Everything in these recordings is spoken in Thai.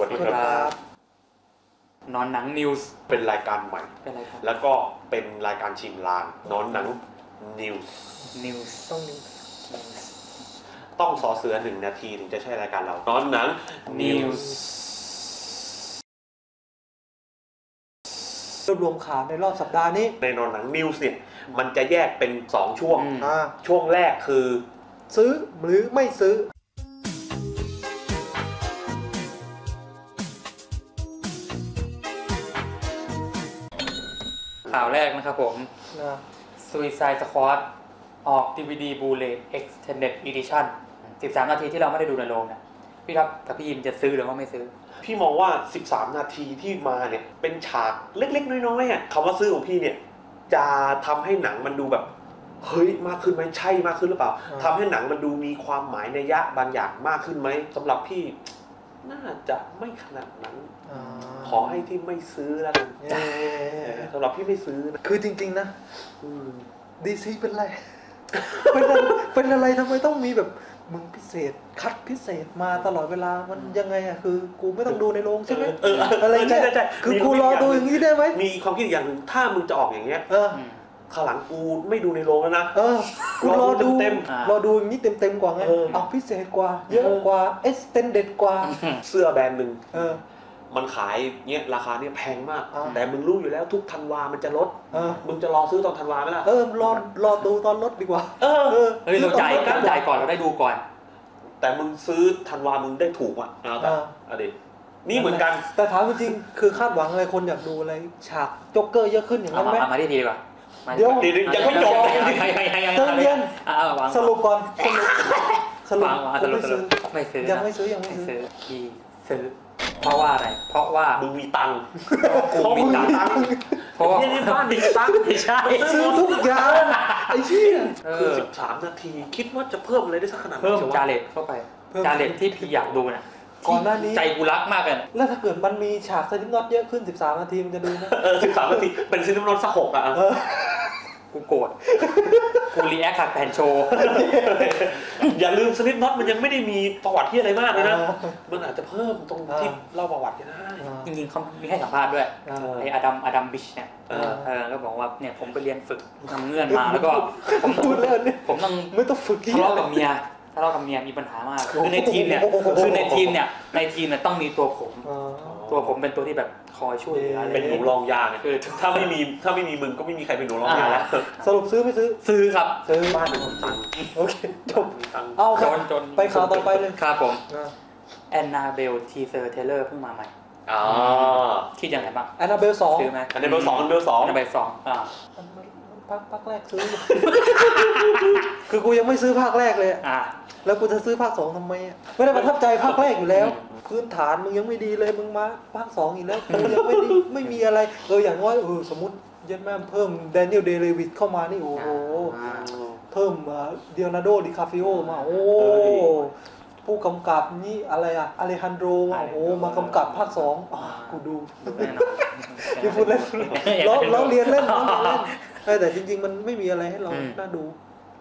วัสดีครับ หนอนหนัง News เป็นรายการใหม่ เป็นอะไรครับแล้วก็เป็นรายการชิมลางหนอนหนัง News News ต้อง New ต้องสอเสือหนึ่งนาทีถึงจะใช่รายการเราหนอนหนัง News รวบรวมข่าวในรอบสัปดาห์นี้ ในหนอนหนัง News เนี่ย มันจะแยกเป็น 2 ช่วงอ่าช่วงแรกคือ ซื้อหรือไม่ซื้อ ข่าวแรกนะครับผมนะ Suicide Squad ออก DVD Blu-ray Extended Edition 13 นาทีที่เราไม่ได้ดูในโรงเนี่ยพี่รับกับพี่ยิมจะซื้อหรือว่าไม่ซื้อ พี่มองว่า 13 นาทีที่มาเนี่ย เป็นฉากเล็กๆ น้อยๆอะคำว่าซื้อของพี่เนี่ย จะทำให้หนังมันดูแบบเฮ้ยมากขึ้นไหมใช่มากขึ้นหรือเปล่าทำให้หนังมันดูมีความหมายในยยะบางอย่างมากขึ้นไหมสำหรับพี่ น่าจะไม่ขนาดนั้นอ่าขอให้ที่ไม่ซื้อแล้วกันเอ่อสำหรับพี่ไม่ซื้อนะคือจริง ๆ นะอืมดีซีเป็นไร เป็นอะไรเป็นอะไรทำไมต้องมีแบบมึงพิเศษ คัดพิเศษมาตลอดเวลามันยังไงอะคือ กูไม่ต้องดูในโรงใช่ไหมเออเอออะไรใช่เงี้ยใช่ใช่คือมีกูรอดูอย่างนี้ได้ไหมมีความคิดอีกอย่างหนึ่งถ้ามึงจะออกอย่างเงี้ยเออ ข้างหลังกูไม่ดูในโรงแล้วนะ เออกูรอดูเต็มอ่ารอดูอย่างนี้เต็มๆกว่าไงเออ เอาพิเศษกว่า เยอะกว่า extended กว่า เสื้อแบรนด์หนึ่งเออ มันขายเนี้ยราคาเนี้ยแพงมาก อ่า แต่มึงรู้อยู่แล้วทุกธันวามันจะลด เออ มึงจะรอซื้อตอนธันวาไหมล่ะ เออ รอ รอดูตอนลดดีกว่า เออ เออเฮ้ยเราจ่ายซื้อตอนลดจ่ายก่อนเราได้ดูก่อน แต่มึงซื้อธันวามึงได้ถูกอะเอาแต่เออ เอาดินี่เหมือนกัน แต่ถามจริงๆคือคาดหวังอะไรคนอยากดูอะไร ฉากโจ็อกเกอร์เยอะขึ้นอย่างเอานั้นมาไหม เอามาที่ทีดีกว่ามา เดี๋ยวเดี๋ยวยังไม่จบให้ให้ให้ให้ให้ใจเย็นอ่าเอาวางสรุปก่อนสรุปสรุปวางวางสผมรุปไม่สรุซื้ปอไม่ซื้อยังนะไม่ซื้อยังไม่ไม่ซื้อซื้อพี่ซื้อเพราะว่าอะไร เพราะว่ามึงมีตังค์กูมีตังค์เพราะมึงมีตังค์เพราะว่าเนี่ยนี่บ้านมีตังค์ไม่ใช่ซื้อทุกอย่างไอ้เชี่ยเอคืออสิบสามนาทีคิดว่าจะเพิ่มอะไรได้สักขนาดนั้นเพิ่มใช่วะจาเลตเข้าไปเพิ่มจาเลตที่พี่อยากดูน่ะก่อนหน้านี้ใจกูรักมากเลยแล้วถ้าเกิดมันมีฉากสลิปน็อตเยอะขึ้น 13 นาทีมันจะดูไหมเออสิบสามนาที เป็นซินนอนสักหกอะเออ กูโกรธกูรีแอคขัดแผ่นโชว์ อย่าลืมสลิปน็อตมันยังไม่ได้มีประวัติที่อะไรมากเลยนะเออมันอาจจะเพิ่มตรงที่เล่าประวัติก็ได้จริงๆเขามีให้สัมภาษณ์ด้วยเออไอ้อดัมอดัมบิชเนี่ยเออเออก็บอกว่าเนี่ยผมไปเรียนฝึกทำเงื่อนมาแล้วก็ผมพูดเล่นนี่ผมต้องไม่ต้องฝึกที่ทะเลาะกับเมียทะเลาะกับเมียมีปัญหามากโอ้โหคือในทีมเนี่ยคือในทีมเนี่ยในทีมเนี่ยต้องมีตัวผมอ๋อ ตัวผมเป็นตัวที่แบบคอยช่วยเหลืออะไรเป็นหนูรองยาไงคือถ้าไม่มีถ้าไม่มีมึงก็ไม่มีใครเป็นหนูรองยาแล้วสรุปซื้อไม่ซื้อซื้อครับ ซื้อบ้านมันมีตังค์โอเคจบมีตังค์เอาคจรับนจนไปข่าวต่อไปเลยครับผมอ่า Annabelle teaser trailer เพิ่งมาใหม่อ๋อคิดยังไงบ้าง Annabelle สองซื้อไหมอันนี้เบอร์สองอันนี้เบอร์สอง Annabelle สองอ่าภาคภาคแรกซื้อ คือกูยังไม่ซื้อภาคแรกเลยอะอ่า แล้วกูจะซื้อภาคสองทำไมอะไม่ได้ประทับใจภาคแรกอยู่แล้วอืมพื้นฐานมึงยังไม่ดีเลยมึงมาภาคสองอีกแล้วกูยังไม่ดีไม่มีอะไรเอออย่างน้อยเออสมมติเยันแม่เพิ่ม Daniel Day-Lewis เข้ามานี่โอ้โหอ่าเพิ่ม Leonardo DiCaprio มาโอ้เอ้ยผู้กำกับนี่อะไรอะ Alejandro มาโอ้มากำกับภาคสองอะกูดูแน่นอนนี่พูดเล่นล้อล้อเลียนเล่นล้อเลียนเล่นเออแต่จริง ๆ มันไม่มีอะไรให้เราอืมน่าดู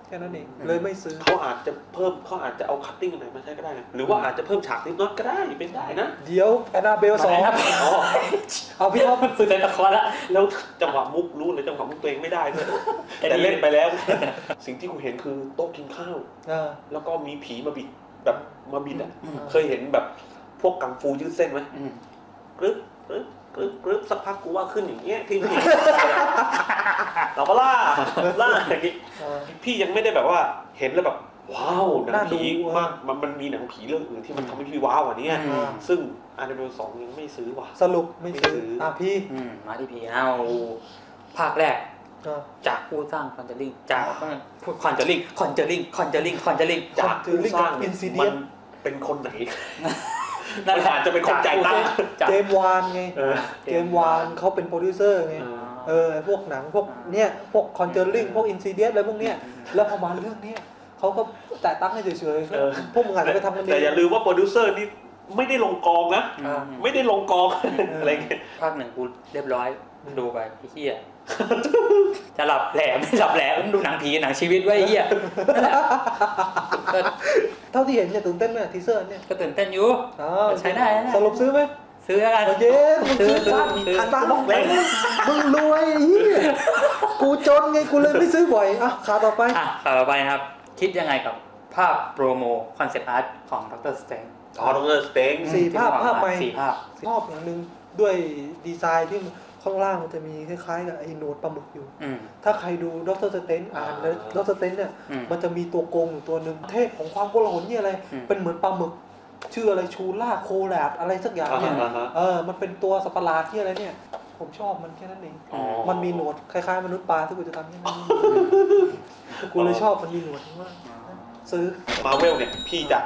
แค่นั้นเองอืมเลยไม่ซื้อเขาอาจจะเพิ่มเขาอาจจะเอา cutting อันไหนมาใช้ก็ได้นะหรือว่าอาจจะเพิ่มฉากนิดน็อตก็ได้เป็นได้นะ เดี๋ยว Annabelle สองมา Annabelle อ๋อเอาพี่ท็อปซื้อแต่ละครละแล้วจังหวะมุกรู้เลยจังหวะมุกตัวเองไม่ได้ด้วยแต่แต่ดีเล่นไปแล้ว สิ่งที่กูเห็นคือโต๊ะกินข้าวเออแล้วก็มีผีมาบิดแบบมาบิดอะอืมเคยเห็นแบบพวกกังฟูยืดเส้นไหมอืม กรึ๊บกรึ๊บกรึ๊บกรึ๊บสักพักกูว่าขึ้นอย่างเงี้ยที่นี่เราก็ล่าล่าอย่างงี้เออพี่ยังไม่ได้แบบว่าเห็นแล้วแบบว้าวหนังน่าดูผีมากมันมันมีหนังผีเรื่องอื่นที่มันทำให้พี่ว้าวกว่านี้อืมซึ่งอันเดอร์สองยังไม่ซื้อว่ะสรุปไม่ซื้อไม่ซื้ออ่อะพี่อืมมาที่พีเอาภาคแรกเออจากผู้สร้างคอนเจอริงจากพูด Conjuring Conjuring Conjuring Conjuring จากผู้สร้าง Insidious มันเป็นคนไหน นั่นแหละอาจจะเป็นคนจ่ายตังค์จาก James Wan ไงเออ James Wan เขาเป็นโปรดิวเซอร์ไงเออเออพวกหนังพวกเนี้ยพวก Conjuring พวก Insidious อะไรพวกเนี้ยแล้วพอมาเรื่องเนี้ยเขาก็จ่ายตังค์ให้เฉยเออๆพวกมึงอาจจะไปทำกันเองแต่อย่าลืมว่าโปรดิวเซอร์นี่ไม่ได้ลงกองนะอืมไม่ได้ลงกองอะไรเงี้ยภาคหนึ่งกูเรียบร้อย ดูไปไอ้เหี้ยจะหลับแหล่ไม่หลับแหล่ดูหนังผีหนังชีวิตไว้ไอ้เหี้ยนั่นแหละก็เท่าที่เห็นเนี่ยตื่นเต้นไหม teaser เนี่ยก็ตื่นเต้นอยู่อ๋อใช้ได้นะสรุปซื้อไหมซื้อแล้วกันโอเคมึงซื้อซื้อบ้านซื้อขันตังค์แล้วมึงรวยไอ้เหี้ยกูจนไงกูเลยไม่ซื้อบ่อยอะขาต่อไปอะต่อไปนะครับ คิดยังไงกับภาพโปรโมต concept art ของ Doctor Strange อ๋อ Doctor Strange สี่ภาพภาพใหม่สี่ภาพชอบอย่างหนึ่งด้วยดีไซน์ที่มัน ข้างล่างมันจะมีคล้ายๆกับไอ้หนวดปลาหมึกอยู่อืมถ้าใครดู Doctor Strange อ่านแล้ว Doctor Strange เนี่ยอืมมันจะมีตัวโกงอยู่ตัวหนึ่งเทพของความโกลาหลเนี่ยอะไรอืมเป็นเหมือนปลาหมึก ชื่ออะไร Shuma-Gorath อะไรสักอย่างอ่าเนี่ยฮะอ่าฮะเออมันเป็นตัวสัตว์ประหลาดที่อะไรเนี่ย ผมชอบมันแค่นั้นเองอ๋อมันมีหนวดคล้ายๆมนุษย์ปลาที่กูจะทำแค่นั้นเองกูเลยชอบมันมีหนวดมาก ซื้อมาเวลเนี่ยพี่จะ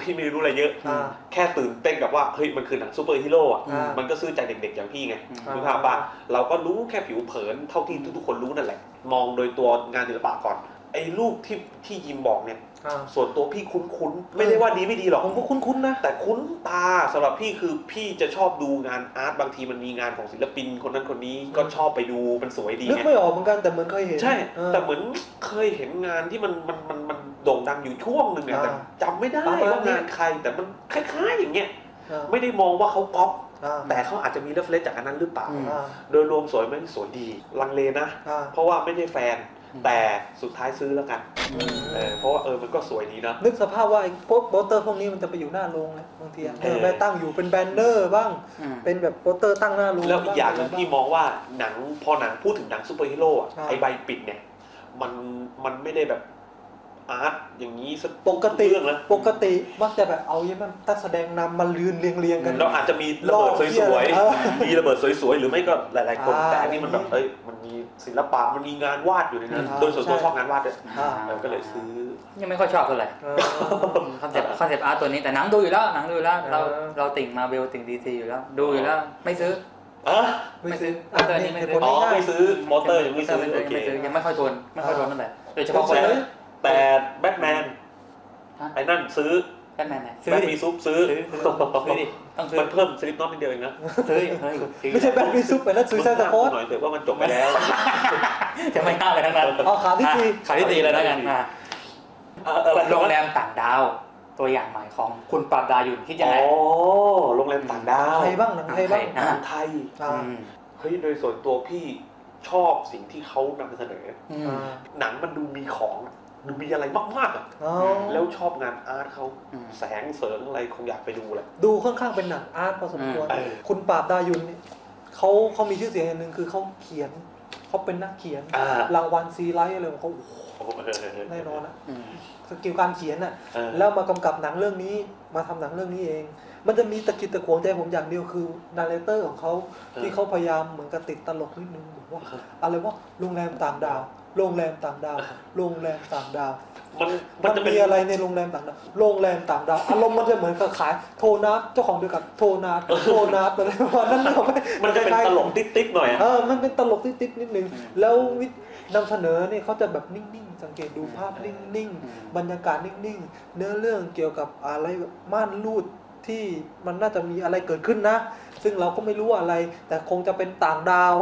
พี่ไม่รู้อะไรเยอะอ่าแค่ตื่นเต้นกับว่าเฮ้ยมันคือหนังซูเปอร์ฮีโร่อะอ่ามัมันก็ซื้อใจเด็กๆอย่างพี่ไงอืมคือภาพว่าเราก็รู้แค่ผิวเผินเท่าที่ทุกๆคนรู้นั่นแหละ มองโดยตัวงานศิลปะก่อน ไอ้รูปที่ที่ยิมบอกเนี่ยอ่าส่วนตัวพี่คุ้นๆ ไม่ได้ว่าดีไม่ดีหรอกผมก็คุ้นๆนะ แต่คุ้นตาสำหรับพี่คือพี่จะชอบดูงาน art บางทีมันมีงานของศิลปินคนนั้นคนนี้ก็ชอบไปดูมันสวยดีนึกไงไม่ออกเหมือนกันแต่เหมือนเคยเห็นใช่เออแต่เหมือนเคยเห็นงานที่มันมันมันมัน โด่งดังอยู่ช่วงหนึ่งอะอ่าแต่จำไม่ได้ประมาณว่างานใครแต่มันคล้ายๆอย่างเงี้ยอ่าไม่ได้มองว่าเขาก๊อปอ่าแต่เขาอาจจะมี reference จากอันนั้นหรือเปล่าอืมอ่า โดยรวมสวยไหมสวยดีลังเลนะอ่าเพราะว่าไม่ได้แฟนอืมแต่สุดท้ายซื้อแล้วกันเออเพราะว่าเออมันก็สวยดีนะ นึกสภาพว่าไอ้พวกโปสเตอร์พวกนี้มันจะไปอยู่หน้าโรงเลยบางทีอะเออเออไปตั้งอยู่เป็นแบนเนอร์บ้างอืมเป็นแบบโปสเตอร์ตั้งหน้าโรงแล้วอีกอย่างหนึ่งพี่มองว่าหนังพอหนังพูดถึงหนังซูเปอร์ฮีโร่อะใช่ไอใบปิดเนี่ยมันมันไม่ได้แบบ art อย่างนี้สัปกติเรื่องนะปกติมักจะแบบเอาอย่างมันตัดแสดงนำมาลืนเรียงเรียงๆกันเราอาจจะมีระเบิดสวยเออๆมีระเบิดสวยๆหรือไม่ก็หลาย ๆ คนอ่าแต่อันนี้มันแบบเอ้ยมันมีศิลปะมันมีงานวาดอยู่ในนั้นอ่าโดยส่วนตัวใช่ชอบงานวาดด้วยอ่าเออก็เลยซื้อยังไม่ค่อยชอบเท่าไหร่เออ concept concept art ตัวนี้แต่หนังดูอยู่แล้วหนังดูอยู่แล้วเราเออเราติ่งมาเบลติ่ง DC อยู่แล้ว ดูอยู่แล้วไม่ซื้ออะไม่ซื้อไม่ซื้ออะนี่ไม่เหตุซื้ผอลอ๋อง่ายไม่ซื้อมอเตอร์ยังไม่ซื้อไม่โอเคไม่ซื้อยังไม่ค่อยทนไม่ค่อยทนเท่าไหร่โดยเฉไม่พาะคนซื้อ แต่แบทแมนฮะไอ้นั่นซื้อแบทแมนไหนซื้แบอทดิมีซุปซื้อซื้อซื้อซื้อดิต้องซื้อมันเพิ่มสลิปน็อตนิดเดียวเองนะซื้อเฮ้ยซื้อไม่ใช่แบทมีซุปไปแล้วซุยไซด์สปอร์ตหน่อยเถอะว่ามันจบไปแล้วจะไม่ห้ามไปทั้งนั้นเอาขาที่สี่อะขาที่สี่เลยแล้วกันอะอะไรโรงแรมต่างดาวตัวอย่างใหม่ของคุณปราบดาหยุ่นคิดยังไงอ๋อโรงแรมต่างดาวไทยบ้างหนังไทยบ้างอะหนังไทยอ่าอืมเฮ้ยโดยส่วนตัวพี่ชอบสิ่งที่เขานำเสนออืมอ่าหนังมันดูมีของ ดูมีอะไรมากๆอะอ๋อแล้วชอบงาน art เขาอืม แสงเสิงอะไรคงอยากไปดูแหละ ดูค่อนข้างเป็นหนัง art พอสมควรเออ คุณปราบดาหยุ่นเนี่ยเขาเขามีชื่อเสียงอย่างหนึ่งคือเขาเขียน เขาเป็นนักเขียน อ่ารางวัลซีไรต์อะไรของเขาโอ้โหโอ้โหเออเออเออแน่นอนนะอืม skill การเขียนน่ะ เออแล้วมากำกับหนังเรื่องนี้มาทำหนังเรื่องนี้เอง มันจะมีตะกิดตะขวงใจผมอย่างเดียวคือ narrator ของเขาที่เขาพยายามเหมือนกับติดตลกนิดนึงบอกว่าอะไรว่าโรงแรมต่างดาว โรงแรมต่างดาว โรงแรมต่างดาว มันมัมันนจะเป็น มีอะไรในโรงแรมต่างดาว โรงแรมต่างดาว อารมณ์มันจะเหมือนกับขายโทนัสเจ้าของเดียวกับโทนัสโทนัสอะไรประมาณนั้นเราไม่มันจะเป็นคล้ายๆตลกติ๊ดๆหน่อยอะ เออ มันเป็นตลกติ๊ดๆนิดนึง แล้ววินำเสนอเนี่ยเขาจะแบบนิ่งๆ สังเกตดูภาพนิ่งอืมๆบรรยากาศนิ่งๆ เนื้อเรื่องเกี่ยวกับอะไรม่านรูด ที่มันน่าจะมีอะไรเกิดขึ้นนะ ซึ่งเราก็ไม่รู้ว่าอะไร แต่คงจะเป็นต่างดาว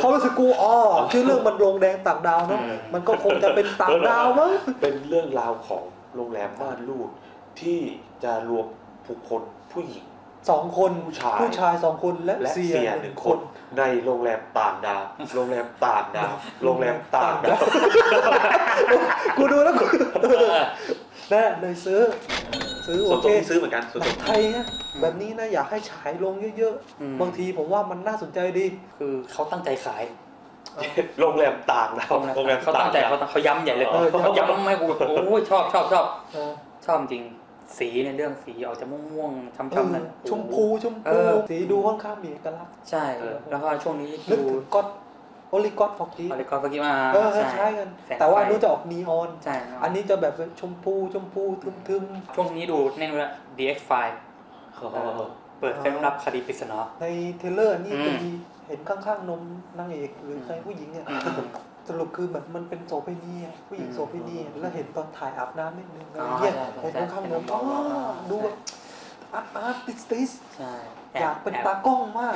เขารู้สึกกูอ๋อชื่อเรื่องมันโรงแดงต่างดาวเนาะอืมมันก็คงจะเป็นต่างดาวมั้งเป็นเรื่องราวของโรงแรมม่านรูดที่จะรวมบุคคลผู้หญิงสองคนผู้ชายผู้ชายสองคนและและเสียเสียหหนึ่นึ่งงคคนนในโรงแรมต่างดาวโรงแรมต่างดาวโรงแรมต่างดาวกูดูแล้วกูแน่เลยซื้อ ซื้อส่โอวนเคตัวพี่ซื้อเหมือนกันส่วนหนัตัวงไทยนะแบบนี้นะอยากให้ฉายลงเยอะอืมๆบางทีผมว่ามันน่าสนใจดี คือเขาตั้งใจขายโรงแรมต่างดาวโรงแรมเขาต่าตั้งงใจดาวเขาเขาย้ำใหญ่เลยเออเขาย้ำให้กูแบบโอ้ยชอบชอบชอบเออชอบจริงสีในเรื่องสีออกจะม่วงๆช้ำๆนั่นชมพูชมเอพูอสีดูค่อนข้างมีเอกลักษณ์ใช่แล้วก็ช่วงนี้นึกดูถึงก็อด โอลิก็อดฟอกกี้อะไรก็เมื่อกี้มาเออคใช่ล้ายๆกันสงแต่ว่าไฟอันนู้นจะออกนีออน ใช่ อันนี้จะแบบชมพูชมพูทึมช่วงนี้ดูแน่นอนละ DX5 เออเปิดเส้นรับคดีปริศนาๆในเทรลเลอร์นี่อืมจะมีเห็นข้างๆนมนางเอกหรือใครผู้หญิงเนี่ยอืมสรุปคือแบบมันเป็นโสเภณีอะผู้หญิงอืมโสเภณีอะแล้วเห็นตอนถ่ายอาบน้ำนิดนึงอะไรอ๋อเงี้ยใช่ใช่เห็นข้างๆนมใช่อ๋อดูแบบ art artistic ใช่ อยากเป็นตากล้องมาก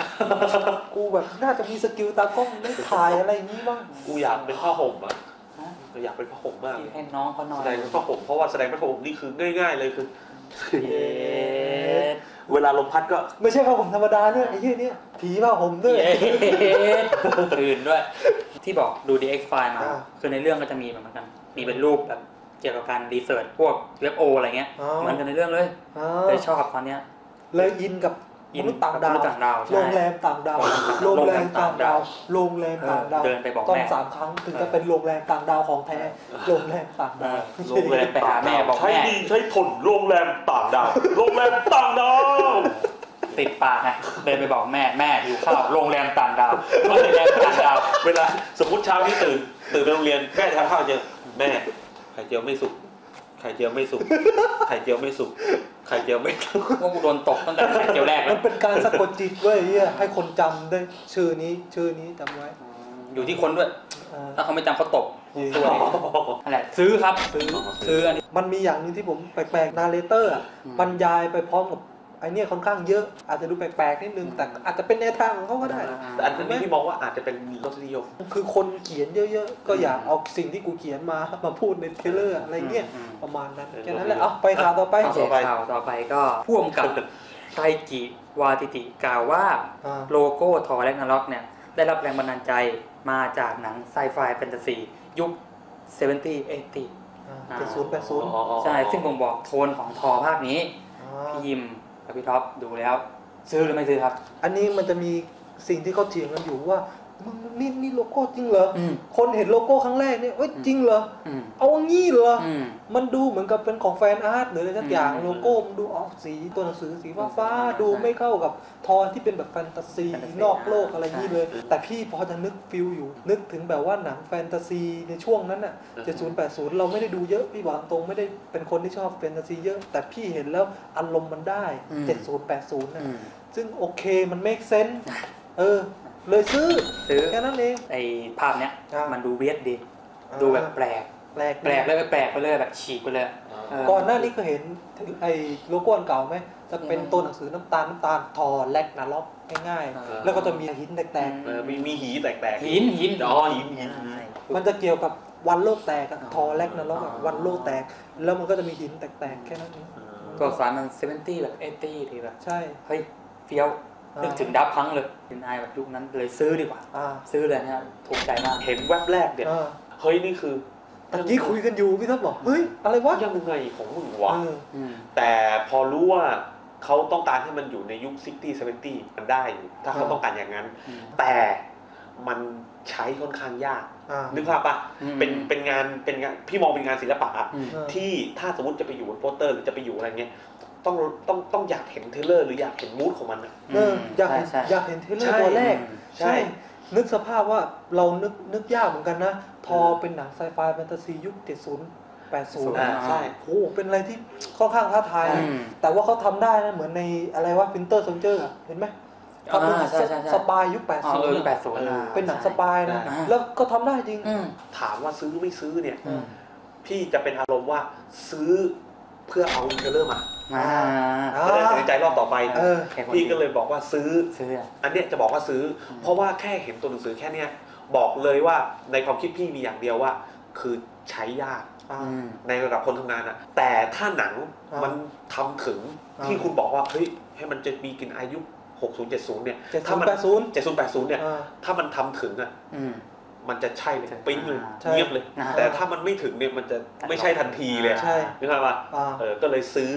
กูแบบน่าจะมี skill ตากล้องได้ถ่ายอะไรอย่างนี้บ้าง กูอยากเป็นผ้าห่มอะฮะอยากเป็นผ้าห่มมากที่ให้น้องเขานอนแสดงเป็นผ้าห่มเพราะว่าแสดงเป็นผ้าห่มนี่คือง่าย ๆ เลยคือเย็ดเวลาลมพัดก็ไม่ใช่ผ้าห่มธรรมดาเนี่ยไอ้เหี้ยเนี่ยผีผ้าห่มด้วยเย็ดตื่นด้วย ที่บอกดู The X-Files มาอ่าคือในเรื่องก็จะมีเหมือนกัน มีเป็นรูปแบบเกี่ยวกับการรีเสิร์ชพวกเว็บโออะไรเงี้ยอ๋อเหมือนกันในเรื่องเลยอ่าเลยชอบตอนเนี้ยเลยอินกับอิ มนนุษย์ต่างดาวมนุษย์ต่างดาวใช่โรงแรมต่างดาวโรงแรมต่างดาวโรงแรมต่างดาวเดินไปบอกต้องแม่สามครั้งถึงจะเป็นโรงแรมต่างดาวของแท้โรงแรมต่างเอดาวอโรงแรมไปหาแม่บอกใช้แม่ดีใช้ทนโรงแรมต่างดาวโรงแรมต่างดาวติดปากไงเดินไปบอกแม่แม่อยู่ข้าวโรงแรมต่างดาวโรงแรมต่างดาวเวลาสมมติเช้านี้ตื่นตื่นไปโรงเรียนแม่ทานข้าวเจอแม่ไข่เจียวไม่สุกไข่เจียวไม่สุก ไข่เจียวไม่สุก ไข่เจียวไม่สุกพวกกูโดนตกตั้งแต่ไข่เจียวแรกเลมัยนเป็นการสะกดจิตเว้ยเหี้ยให้คนจำได้ชื่อนี้ชื่อนี้จำไว้อยู่ที่คนด้วย อ่าถ้าเขาไม่จำเขาตกจริงด้วยนั่นแหละซื้อครับ ซื้อ ซื้ออันนี้ มันมีอย่างหนึงที่ผมแปลกๆนาเรเตอร์อะอืม บรรยายไปพร้อมกับไอเนี่ยค่อนข้างเยอะอาจจะดูแปลกๆนิดนึงแต่อาจจะเป็นแนวทางของเขาก็ได้แต่อันนี้พี่มองว่าอาจจะเป็นรสนิยมคือคนเขียนเยอะๆ ก็อยากเอาสิ่งที่กูเขียนมามาพูดใน trailer อะไรเงี้ยอืมประมาณนั้นเออแค่นั้นแหละเอาไปข่าวต่อไปโอเคข่าวต่อไปก็พ่วงกับ Taika Waititi กล่าวว่าอ่าโลโก้ Thor Ragnarok เนี่ยได้รับแรงบันดาลใจมาจากหนังไซไฟแฟนตาซียุค 70 80เจ็ดศูนย์แปดศูนย์ใช่ ซึ่งผมบอกโทนของทอภาคนี้ พี่ยิม พี่ท็อปดูแล้ว ซื้อหรือไม่ซื้อครับ อันนี้มันจะมีสิ่งที่เขาเถียงกันอยู่ว่า มึงนี่นี่โลโก้จริงเหรออืมคนเห็นโลโก้ครั้งแรกเนี่ยเอ้ยจริงเหรออืมเอางี้เหรออืมมันดูเหมือนกับเป็นของ fan art หรืออะไรสักอย่างอืมโลโก้มันดูออกสีตัวหนังสือสีฟ้าฟ้าๆใช่ดูไม่เข้ากับโทนที่เป็นแบบแฟนตาซีแฟนตาซีนอกโลกอะไรใช่นี่เลย แต่พี่พอจะนึก feel อยู่ นึกถึงแบบว่าหนังแฟนตาซีในช่วงนั้นน่ะอืม70 80เราไม่ได้ดูเยอะพี่บอกตรงไม่ได้เป็นคนที่ชอบแฟนตาซีเยอะ แต่พี่เห็นแล้วอารมณ์มันได้อืม70 80นะอืมซึ่งโอเคมัน make sense เออ เลยซื้อซื้อแค่นั้นเอง ไอภาพเนี้ยอ่ามัมันดูเวียดดี ดูแบบแปลกแปลกแปลกเลยแปลกไปเลยแบบฉีกไปเลยเออก่อนหน้านี้ก็เห็นไอ้โลโก้อันเก่าไหมจะเป็นตัวหนังสือน้ำตาลน้ำตาลทอแลกนาล็อกง่ายเออๆแล้วก็จะมีหินแตกเออมีมีหีแตกๆหินหินอ๋อหินหินใช่ๆมันจะเกี่ยวกับวันโลกแตกอะอ๋อทอแลกนาล็อกอะวันโลกแตก แล้วมันก็จะมีหินแตกๆแค่นั้นเองตัวสารมันเซเวนตี้แบบเอตี้ทีแบบใช่เฮ้ยเฟี้ยวอ่า นึกถึงดับพังเลยเป็นไอแบบยุคนั้นเลยซื้อดีกว่าอ่าซื้อเลยนะครับถูกใจมาก เห็นแวบแรกเนี่ยอ่าเฮ้ยนี่คือตะกี้คุยกันอยู่พี่ทัพบอกเฮ้ยอะไรวะยังไงของมึงวะเอออืมแต่พอรู้ว่าเขาต้องการให้มันอยู่ในยุค 60 70 มันได้อยู่ถ้าเขาอ่าต้องการอย่างนั้นอืมแต่มันใช้ค่อนข้างยากอ่านึกภาพปะอืมเป็นเป็นงานเป็นงานพี่มองเป็นงานศิลปะอะอืมเออที่ถ้าสมมติจะไปอยู่บนโปสเตอร์หรือจะไปอยู่อะไรเงี้ย ต้องต้องต้องอยากเห็น trailer หรืออยากเห็น mood ของมันอะเอออยากเห็นใช่อยากเห็น trailer ใช่ตัวแรกใช่ใช่ นึกสภาพว่าเรานึกนึกยากเหมือนกันนะ ทอเป็นหนังไซไฟแฟนตาซียุค 70 80อ่า ใช่โอ้โหเป็นอะไรที่ค่อนข้างท้าทายอืมแต่ว่าเขาทำได้นะ เหมือนในอะไรว่า Winter Soldier เห็นไหมอ่าทำเป็นใช่ใช่ใช่ สปายยุค อ๋อเออ80แปดศูนย์เออเป็นหนังสปายนะ ใช่ แล้วก็ทำได้จริง อืม ถามว่าซื้อไม่ซื้อเนี่ย อืม พี่จะเป็นอารมณ์ว่าซื้อ เพื่อเอา trailer มาอ่าอ่าจะได้ตัดสินใจรอบต่อไป เออพี่ก็เลยบอกว่าซื้อ ซื้ออะ อันเนี้ยจะบอกว่าซื้ออืม เพราะว่าแค่เห็นตัวหนังสือแค่เนี้ยบอกเลยว่าในความคิดพี่มีอย่างเดียวว่า คือใช้ยากอ่า อืม ในระดับคนทำงานอะแต่ถ้าหนังอ่ามัมันทำถึงอ่า ที่คุณบอกว่าเฮ้ยให้มันจะมีกลิ่นอายุ 60 70 เนี่ยเจ็ดถ้าศูนมัย์แปดศูนย์70 80 เนี่ย อ่า ถ้ามันทำถึงอะอืม มันจะใช่เลยใช่ปิ๊งเลยใช่เงียบเลยอ่าแต่ถ้ามันไม่ถึงเนี่ยมันจะไม่ใช่ทันทีเลยใช่นึกภาพป่ะอ่าเออก็เลยซื้อ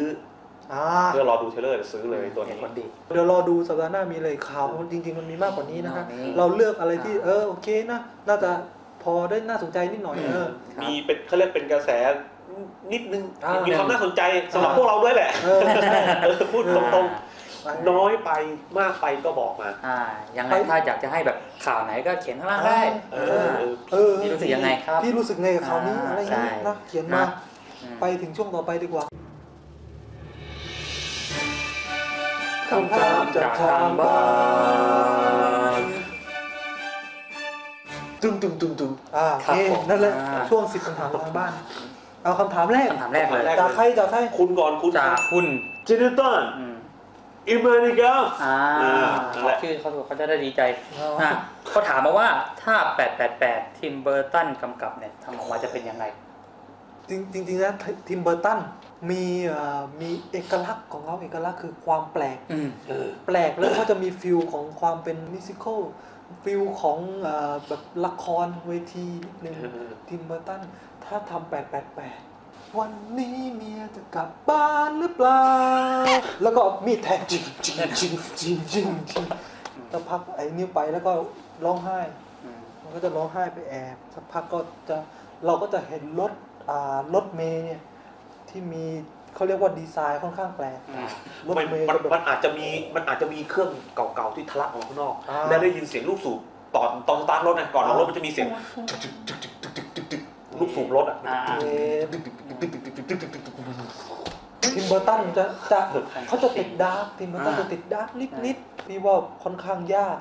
อ่าเพื่อรอดูเทรลเลอร์ซื้อเลยตัวเห็นนี้คนดีเดี๋ยวรอดูสัปดาห์หน้ามีอะไรข่าวจริง ๆ มันมีมากกว่านี้นะฮะอืมเราเลือกอะไรที่อ่าเออโอเคนะน่าจะพอได้น่าสนใจนิดหน่อยเออครับมีเป็นเขาเรียกเป็นกระแสนิดนึงอ่ามีมีความน่าสนใจสำหรับอ่าพวกเราด้วยแหละเออใช่เออพูดตรงอ่าๆ น้อยไปมากไปก็บอกมา อ่ายังไงไปถ้าอยากจะให้แบบข่าวไหนก็เขียนข้างล่างได้เอเอออเออเออพี่รู้สึกยังไงครับพี่รู้สึกไงกับข่าวนี้อ่าอะไรอย่างนี้ใช่นะเขียนมานะอืมไปถึงช่วงต่อไปดีกว่าคำถามจากทางบ้าตึงตึงตึงตึงอ่าโอเคครับผมนั่นแหละอ่าช่วงสิบคำถามทางบ้าน เอาคำถามแรกคำถามแรกเลยคำถามแรกจากใครจากใครคุณก่อนคุณจากคุณเจเนตัน อืมอเมริกาอ่าอ่านั่นแหละชื่อเขาถูกเขาจะได้ดีใจอ๋ออะเขาถามมาว่าถ้า 888 ทิมเบอร์ตันกำกับเนี่ยทำออกมาจะเป็นยังไง จริงจริงๆนะทิมเบอร์ตันมีเอ่อมีเอกลักษณ์ของเขาเอกลักษณ์คือความแปลกอืมเออแปลกแล้วก็จะมี feel ของความเป็น musical feel ของเออแบบละครเวทีนิดนึงเออทิมเบอร์ตันถ้าทำ888 วันนี้เมียจะกลับบ้านหรือเปล่า แล้วก็มีแทงจริงจริงจริงจริงจริงจริงแล้วพักไอ้นิ้วไปแล้วก็ร้องไห้ มันก็จะร้องไห้ไปแอบสักพักก็จะเราก็จะเห็นรถรถเมย์เนี่ยที่มีเขาเรียกว่าดีไซน์ค่อนข้างแปลกรถมันเมย์มันอาจจะมีมันอาจจะมีเครื่องเก่าๆที่ทะลักออกข้างนอกแล้วได้ยินเสียงลูกสูบตอนตอนสตาร์ทรถนะก่อนรถมันจะมีเสียง ลูกสูบรถอะทิมเบอร์ตันจะจะเขาจะติด dark ทิมเบอร์ตันจะติด dark นิดๆพี่ว่าค่อนข้างยาก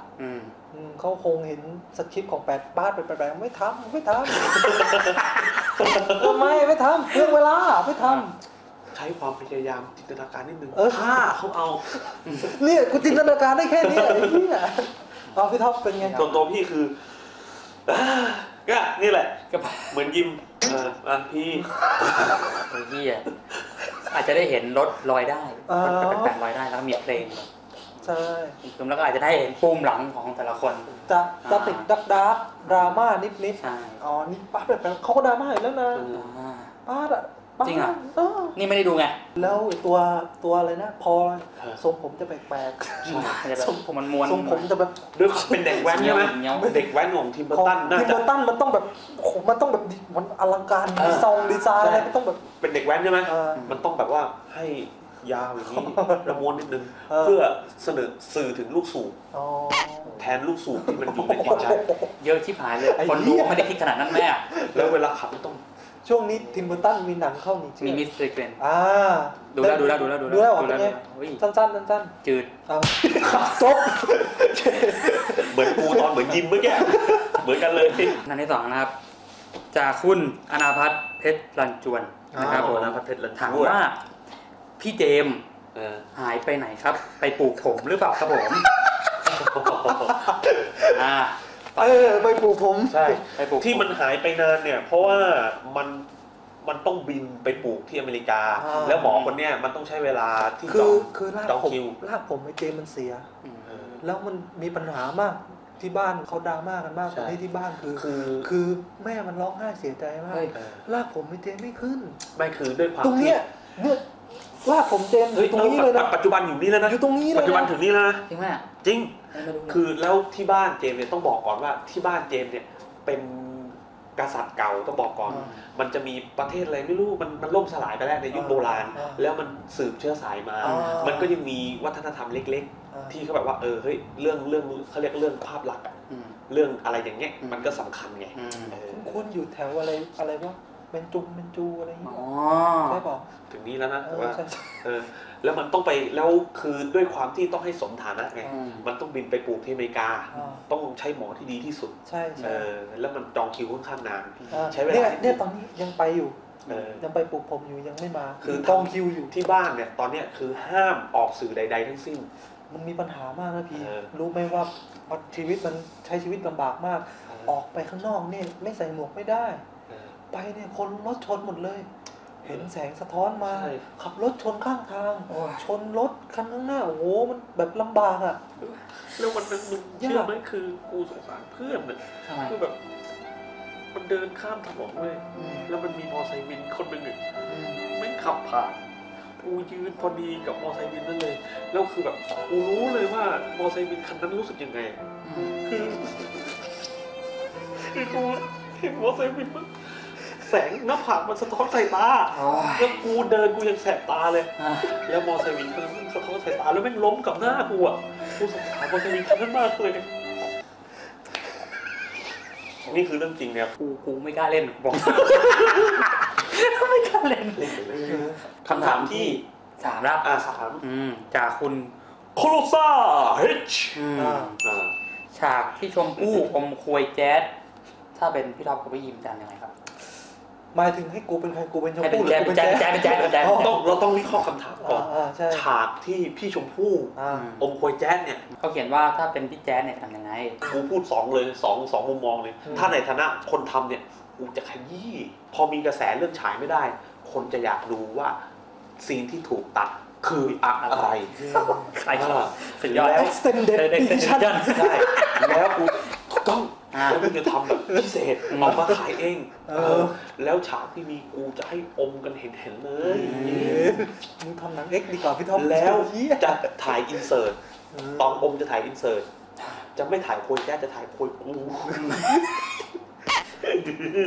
เขาคงเห็นสคริปต์ของแปดแปดไปแปลงไม่ทำไม่ทำ ทำไมไม่ทำเรื่องเวลาไม่ทำ ใช้ความพยายามจินตนาการนิดนึงเออ ถ้าเขาเอา เนี่ยกูจินตนาการได้แค่นี้ยไอ้เหี้ยเอาพี่ท็อปเป็นไง ส่วนตัวพี่คือ ก็นี่แหละก็เหมือนยิมเอออะพี่ไอ้เหี้ยอาจจะได้เห็นรถลอยได้อ๋อ รถแปลกๆลอยได้แล้วก็มีเพลงใช่คือแล้วก็อาจจะได้เห็นปุ่มหลังของแต่ละคน จะจะติดดักดักดราม่านิดนิดใช่ๆอ๋อนี่ป้าแบบนั้นเขาก็ดราม่าอยู่แล้วนะเอออ่าป้าอะป้า จริงเหรอ เออนี่ไม่ได้ดูไง แล้วไอ้ตัวตัวอะไรนะ พอทรงผมจะแปลกอาจจะแบบผมมันม้วนๆทรงผมจะแบบด้วยความเป็นเด็กแว้นใช่ไหมเงี้ยว เด็กแว้นของทีมเบอของร์ตันน่าทิมจะ เบอร์ตันมันต้องแบบโอ้โหมันต้องแบบดิมันอลังการเออ ดีซองดีไซน์อะไรใช่มันต้องแบบ เป็นเด็กแว้นใช่ไหมเออมันต้องแบบว่าให้ยาวอย่างนี้ ระม้วนนิดนึง เออ เพื่อเสนอสื่อถึงลูกสูบอ๋อ แทนลูกสูบที่มันอยู่ในหัวใจ เยอะชิบหายเลย ไอ้คนเหี้ดูย ไม่ได้คิดขนาดนั้นแม่ แล้วเวลาขับมันต้อง ช่วงนี้ทิมเบอร์ตันมีหนังเข้านี่ชื่มีอมิสเตอร์เกรนอ่าดูแล้วดูแล้วดูแล้วดูแล้วเหรอดูเป็นแล้วไงเฮ้ยสั้นๆสั้นจืดๆเอาจบเหมือนกูตอนเหมือนยิมเมื่อกี้เหมือนกันเลยอันที่สองนะครับ จากคุณอนาพัฒน์เพชรลันจวนนะครับผมนะพัทเพชรลันถามช่วยว่าพี่เจมส์เออหายไปไหนครับ ไปปลูกผมหรือเปล่าครับผมอ่า เออไปปลูกผมใช่ไปปลูกที่มันหายไปนานเนี่ย เพราะว่ามันมันต้องบินไปปลูกที่อเมริกา แล้วหมอคนเนี้ยมันต้องใช้เวลาที่คืจอองคือรากจองผมคิวรากผมไอ้เจมมันเสียอืมเออแล้วมันมีปัญหามากที่บ้านเขาดราม่ากันมากใช่ตอนนี้ที่บ้านคือคือ คือแม่มันร้องไห้เสียใจมากเฮ้ยเออรากผมไอ้เจมไม่ขึ้น ไม่คือด้วยความตรงเนี้ยเนี่ยรากผมเจมอเฮ้ยยู่ตรงนี้เลยนะปัจจุบันอยู่นี่แล้วนะอยู่ตรงนี้เลยปัจจุบันนะถึงนี่แล้วนะจริงไหมอะ จริงไม่รู้เลยคือแล้วที่บ้านเจมส์เนี่ยต้องบอกก่อนว่าที่บ้านเจมส์เนี่ยเป็นกษัตริย์เก่าต้องบอกก่อนอ่ามันจะมีประเทศอะไรไม่รู้มันมันล่มสลายไปแล้วในยุคอ่าโบราณอ่าแล้วมันสืบเชื้อสายมาอ่ามัมันก็ยังมีวัฒนธรรมเล็กอ่าๆที่เขาแบบว่าเออเฮ้ยเรื่องเรื่องเขาเรียกเรื่องภาพลักษณ์อะอืมเรื่องอะไรอย่างเงี้ยอืมมันก็สำคัญไงอืมเออคุณอยู่แถวอะไรอะไรวะ เป็นจุงเป็นจูอะไรอย่างอ๋เงี้อยใช่เปล่าถึงนี้แล้วนะเอแต่อว่าใช่เออแล้วมันต้องไปแล้วคือด้วยความที่ต้องให้สมฐานะไงอืมมันต้องบินไปปลูกที่อเมริกาอ่าต้องใช้หมอที่ดีที่สุด ใช่เอใช่อแล้วมันจองคิวค่อนข้างนานอ่าใช้เวลาเนี่ยเนี่ยตอนนี้ยังไปอยู่เออยังไปปลูกผมอยู่ยังไม่มา คือจองคิวอยู่ที่บ้านเนี่ยตอนเนี้ยคือห้ามออกสื่อใด ๆ ทั้งสิ้นมันมีปัญหามากนะพี่เออรู้ไหมว่าชีวิตมันใช้ชีวิตลำบากมาก ออกไปข้างนอกเนี่ยไม่ใส่หมวกไม่ได้เออ ไปเนี่ยคนรถชนหมดเลย เห็นแสงสะท้อนมาใช่ขับรถชนข้างทางโอ้ยชนรถคันข้างหน้าโอ้โหมันแบบลำบากอะแล้ววันนั้นมึงยากเชื่อไหมคือกูสงสารเพื่อนเนี่ยทำไมคือแบบ มันเดินข้ามถนนเว้ยอืมแล้วมันมีมอไซค์วินคนหนึ่งอะอืมไม่งขับผ่านกูยืนพอดีกับมอไซค์วินนั่นเลย แล้วคือแบบกูรู้เลยว่ามอไซค์วินคันนั้นรู้สึกยังไงอืมคือคือกูเห็นมอไซค์วินมัน แสงหน้าผากมันสะท้อนใส่ตาโอ้ย แล้วกูเดินกูยังแสบตาเลย อะแล้วมอไซค์วินมันสะท้อนสายตาแล้วแม่งล้มกับหน้ากูอะกูสงสารมอไซค์วินคันนั้นมากเลย นี่คือเรื่องจริงเนี่ยกูกูไม่กล้าเล่นบอก ไม่กล้าเล่นเล่นไปเลยคำถามที่สามแล้วอ่าสามอืมจากคุณโคโลซาเฮชอืมอ่าอ่าฉากที่ชมพู่อมควยแจ๊ดถ้าเป็นพี่ท็อปกับพี่ยิมจะยังไงครับอ หมายถึงให้กูเป็นใครกูเป็นชมให้เป็นพู่หรืแจ๊อคกูเป็เป็นนแจ๊คแจ๊เป็นแจ๊คเป็นแจ๊คเป็นแจ๊คอ๋อต้องเราต้องวิเคราะห์คำถามก่ออ่านอ่าใช่ฉากที่พี่ชมพู่อ่าอมโคยแจ๊สเนี่ยเขาเขียนว่าถ้าเป็นพี่แจ๊สเนี่ยทำยังไง กูพูดสองเลยสองสองมุมมองเลยอืมถ้าในฐานะคนทำเนี่ยกูจะขยี้พอมีกระแสเรื่องฉายไม่ได้ คนจะอยากดูว่าซีนที่ถูกตัดคืออะไรใครชอบสุดยอดแล้ว extended edition ใช่แล้วกูต้องอ่า แล้วกูจะทำแบบพิเศษเอามาขายเองเออแล้วฉากที่มีกูจะให้อมกันเห็นเห็นๆเลยเอ๊ะมึงทำหนังเอ็กดีกว่าพี่ท็อปแล้วเหี้ยจะถ่ายอินเสิร์ตเออตอนอมจะถ่ายอินเสิร์ตจะไม่ถ่ายโคยแจ๊สจะถ่ายโคยกู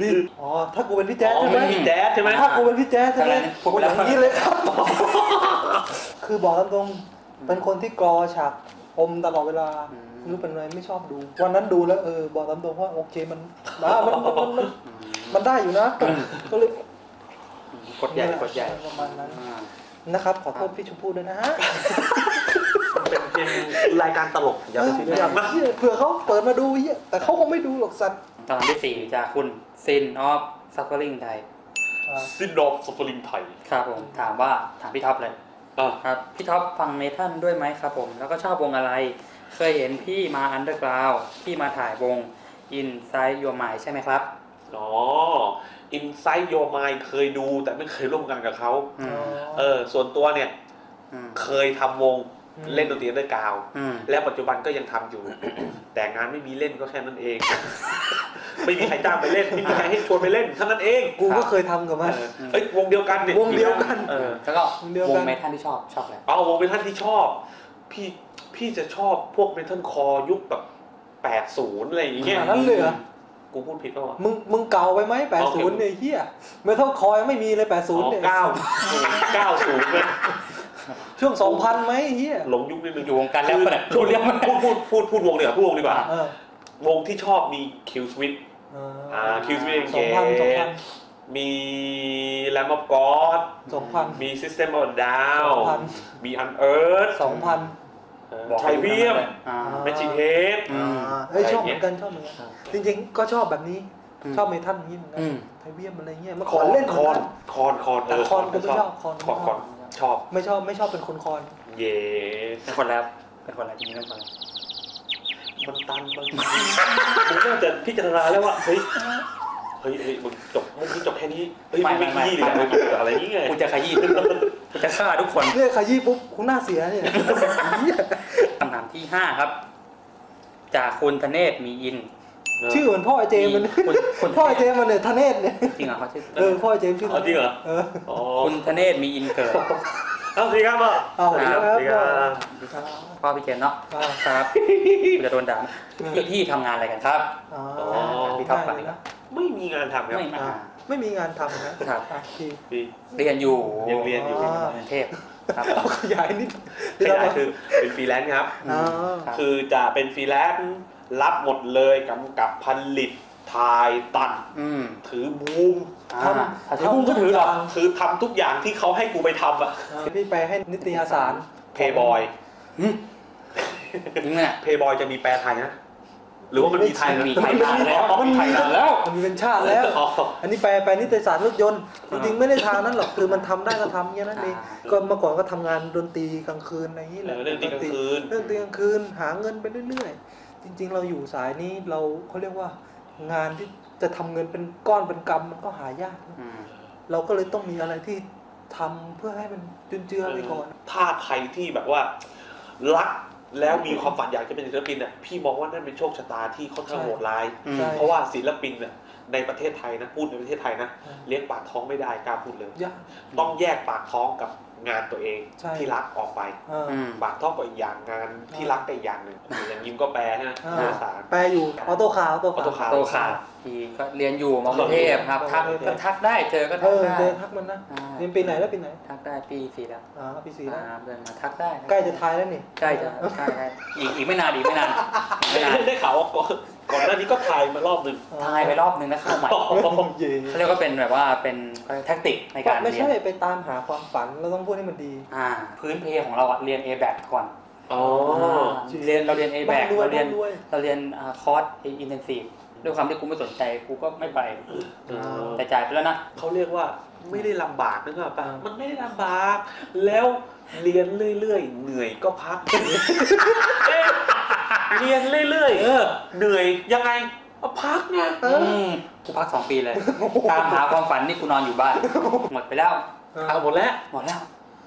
พี่อ๋อถ้ากูเป็นพี่แจ๊สอ๋อใช่ไหมไม่มีแจ๊สใช่ไหมถ้ากูเป็นพี่แจ๊สใช่ไหมทำไมพูดกูไปอแล้วย่างนี้เลยครับ คือบอกตามตรงเป็นคนที่กรอฉาก อมตลอดเวลาอืมไม่รู้เป็นอะไรไม่ชอบดู วันนั้นดูแล้วเออบอกตามตรงว่าโอเคมันนะมันมันมันมันมันได้อยู่นะก็เลยกดใหญ่กดใหญ่ประมาณนั้นอ่านะครับ ขอโทษพี่ชมพู่ด้วยนะฮะเป็นเป็นรายการตลกอย่าไปซีเรียสนะเหี้ยเผื่อเขาเปิดมาดูเหี้ยแต่เขาคงไม่ดูหรอกสัตว์คำถามที่สี่จากคุณ Sin of Suffering Thai อ่า Sin of Suffering Thai ครับผมถามว่าถามพี่ท็อปเลย อะครับพี่ท็อปฟัง metal ด้วยไหมครับผม แล้วก็ชอบวงอะไร เคยเห็นพี่มา underground พี่มาถ่ายวง Inside Your Mind ใช่ไหมครับอ๋อ Inside Your Mind เคยดูแต่ไม่เคยร่วมงานกับเขาอืมเออส่วนตัวเนี่ยอืมเคยทำวง เล่นดนตรีด้วยกาวอืมและปัจจุบันก็ยังทำอยู่ แต่งานไม่มีเล่นก็แค่นั้นเอง ไม่มีใครจ้างไปเล่นไม่มีใครให้ชวนไปเล่นเท่านั้นเอง กูก็เคยทำกับมันเออเอ้ยวงเดียวกันเนี่ยวงเดียวกันเออแล้วก็วงเดียววกังนเมทัลที่ชอบชอบอะไรเอาวงเป็นท่านที่ชอบ พี่พี่จะชอบพวกเมทัลคอยุคแบบ80อะไรอย่างเงี้ยขนาดนั้นเลยเหรอกูพูดผิดป่าวะมึงมึงเก่าไปไหมแปดโอเคศูนย์เนี่ยเฮียเมทัลคอยไม่มีเลยแปดศูนย์เนี่ยเก้าเก้าศูนย์เลย ช่วงสองพันไหมเฮียหลงยุคนิดนึงอยู่วงการแล้วปะเนี่ยพูดเรียกมันพูดพูดพูดพูดวงดีกว่าพูดวงดีกว่า เออวงที่ชอบมีคิวสวิต อ่า Kill Switch สองพันสองพันมีแลมอ f กอ d สองพันมี System of a Down สองพันมีอันเอิร์ธสองพัน ไทเวียมอ่า แมชชีนเฮด อืมเฮ้ยอะไรชอบเงี้เหมืยอนกันชอบเหมือนกันจริงๆ ก็ชอบแบบนี้ อืมชอบเมทัลอย่างนี้เหมือนกัอืมไทเวียมอะไรเงี้ยเมื่อคก่ออนนเล่นคอนเหมืคอนคอนแต่คอนกูไม่ชอบคอนคอนคอน ชอบ ไม่ชอบไม่ชอบเป็นคนคอน เย่เป็นคนแล้วเป็นคนแล้วจริงๆเป็นคนแล้วมันตันบางทีมึงน่าจะพิจารณาแล้วว่าเฮ้ยเฮ้ยเฮ้ยมึงจบมึงจบแค่นี้เฮ้ยมึงไม่ขี้ดีกว่ามึงอะไรอย่างเงี้ยกูจะขยี้กูจะฆ่าทุกคนเรียกขยี้ปุ๊บคุณหน้าเสียเนี่ยเหี้ยคำถามที่ห้าครับ จากคุณธเนศมีอิน ชื่อเหมือนพ่อไอเจมส์มันคุณคุณพ่อไอเจมส์มันเนี่ยธเนศเนี่ยจริงเหรอเขาชื่อเออพ่อไอเจมส์ชื่อธเอาเนศจริงเหรอเอออ๋อคุณธเนศมีอินเกิดเอาสิครับอะเอาคครัรับบสวัสดีครับพ่อพี่เจนเนาะอ่าครับกูจะโดนด่านะพี่พี่ทำงานอะไรกันครับอ๋อพี่ท็อปก่อนได้ดีเลยกว่านะไม่มีงานทำครับไม่มาอ่าไม่มีงานทำนะครับอะพี่พี่เรียนอยู่ยังเรียนอยู่อ๋อกรุงเทพครับเอาขยายนิดขยายคือเป็นฟรีแลนซ์ครับอ๋อครับคือจะเป็นฟรีแลนซ์ รับหมดเลยกำกับผลิตถ่ายตัดอืมถือบูมอ่าถ้าถือพุ่งก็ถือหรอกคือทำทุกอย่างที่เขาให้กูไปทำอะอ่าพี่ไปให้นิตยสารเพย์บอยจริงไหมเนี่ยเพย์บอยจะมีแปลไทยนะหรือว่ามันมีไทยนะมีไทยนานแล้วมันมีไทยนานแล้ว มันมีเป็นชาติแล้วอ๋ออันนี้แปลไปนิตยสารรถยนต์ จริงๆไม่ได้ทางนั้นหรอก คือมันทำได้ก็ทำแค่นั้นเอง ก็เมื่อก่อนก็ทำงานดนตรีกลางคืนอะไรอย่างนี้แหละเออเรื่องตีกลางคืนเรื่องดนตรีกลางคืน หาเงินไปเรื่อยๆ จริง ๆ เราอยู่สายนี้เราเขาเรียกว่างานที่จะทำเงินเป็นก้อนเป็นกำมันก็หายากนะอืมเราก็เลยต้องมีอะไรที่ทำเพื่อให้มันจุนเจือไปก่อน ถ้าใครที่แบบว่า รักแล้วมีความฝันอยากจะเป็นศิลปินอะพี่มองว่านั่นเป็นโชคชะตาที่ค่อนข้างใช่โหดร้ายอืมใช่เพราะว่าศิลปินเนี่ยในประเทศไทยนะพูดในประเทศไทยนะอืมเลี้ยงปากท้องไม่ได้กล้าพูดเลยยากต้องแยกปากท้องกับ งานตัวเองใช่ที่รักออกไปอ่าอืมปากท้องก็อีกอย่างงานที่รักก็อีกอย่างหนึ่งอย่างยิมก็แปลนะอ่าเอกสารแปลอยู่ออโต้คาร์ออโต้ออโต้คา คาร์ร์ โตขาดทีก็เรียนอยู่มอกรุงเทพครับทักก็ทักได้เจอก็เอทักอได้เดินทักมันนะอ่าเรียนปีไหนแล้วปีไหนทักได้ปีสี่แล้วอ่าปีสี่แล้วอ่าเดินมาทักได้ใกล้จะทายแล้วนี่ ใกล้จะใกล้ใกล้อีกอีกไม่นานอีกไม่นานอีกไม่ได้นานได้ข่าวว่าก่อน ก่อนหน้านี้ก็ถ่ายมารอบหนึ่งทายไปรอบนึงแล้วเข้าใหม่เย่เขาเรียกว่าเป็นแบบว่าเป็นแท็กติกในการไม่เรียใช่นไปตามหาความฝันเราต้องพูดให้มันดีอ่าพื้นเพของเราอะเรียน A b a c ก่อนอ๋อเรียนเราเรียน A b a c บ้านรวยเราเรียนบ้านรวยเราเรียนอ่าคอร์ส intensive ด้วยความที่กูไม่สนใจกูก็ไม่ไปเออแต่จ่ายไปแล้วนะเขาเรียกว่าไม่ได้ลำบากนึกออกปะมันไม่ได้ลำบาก แล้วเรียนเรื่อยๆ เหนื่อยก็พัก เอ๊ะเรียนเรื่อยๆเออเหนื่อยยังไงก็พักไงเออมกูพักสองปีเลย ตามหาความฝันนี่กูนอนอยู่บ้าน หมดไปแล้วเอาหมดแล้วหมดแล้ว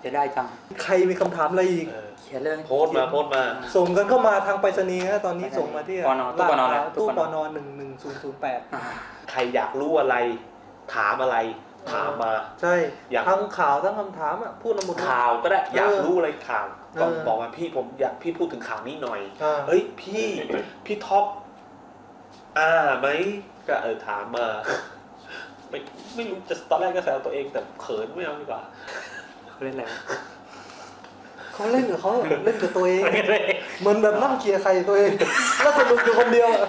จะได้จัง ใครมีคำถามอะไรอีกเออเขียนเรื่องโพสต์มาโพสต์มา ส่งกันเข้ามาทางไปรษณีย์นะตอนนี้ส่งมาที่ปนตู้ปนอะไรตู้ตู้ปปนนหนึ่งหนึ่งศูนย์ศูนย์แปดอ่าใครอยากรู้อะไร ถามอะไรถามมา ใช่อยากทั้งข่าวทั้งคำถามอะพูดละหมดเลยข่าวก็ได้อยากรู้อะไรข่าว ก็เออบอกมาพี่ผมอยากพี่พูดถึงข่าวนี้หน่อยอ่าเฮ้ยพี่พี่ท็อปอ่าไหมก็เออถามมาไม่ไม่รู้จะตอนแรกก็แซวตัวเองแต่เขินไม่เอาดีกว่าเขาเล่นอะไรวะเขาเล่นกับเขาเล่นกับตัวเองเหมือนแบบนั่งเคลียร์ใครตัวเองแล้วสนุกอยู่คนเดียวอะ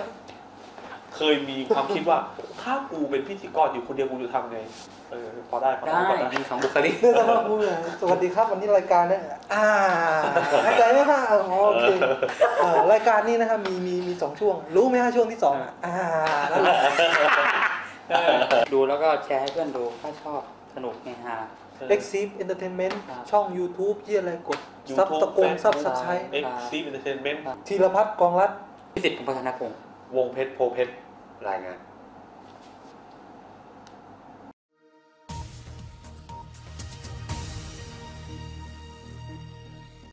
เคยมีความคิดว่าถ้ากูเป็นพิธีกรอยู่คนเดียวกูจะทำไงเออพอได้พอได้ได้พอได้มีสองบุคลิกเนี่ยแต่ว่าพูดเลยสวัสดีครับวันนี้รายการเนี่ยอ่าเข้าใจไหมฮะอ๋อโอเคเอ่อรายการนี้นะครับมีมีมีสองช่วง รู้ไหมฮะช่วงที่สองอะอ่านั่นแหละเออดูแล้วก็แชร์ให้เพื่อนดูถ้าชอบสนุกเฮฮาเอ็กซีฟเอนเตอร์เทนเมนต์ครับ ช่อง YouTube ยี่อะไรกด YouTube ซับตะกงแฟนซับสไครต์เอ็กซ์ซีเอนเตอร์เทนเมนต์ธีรพัฒน์กองรัฐพิสิทธิ์ของพัฒนาพงศ์ วงเพชรโพเพชรรายงาน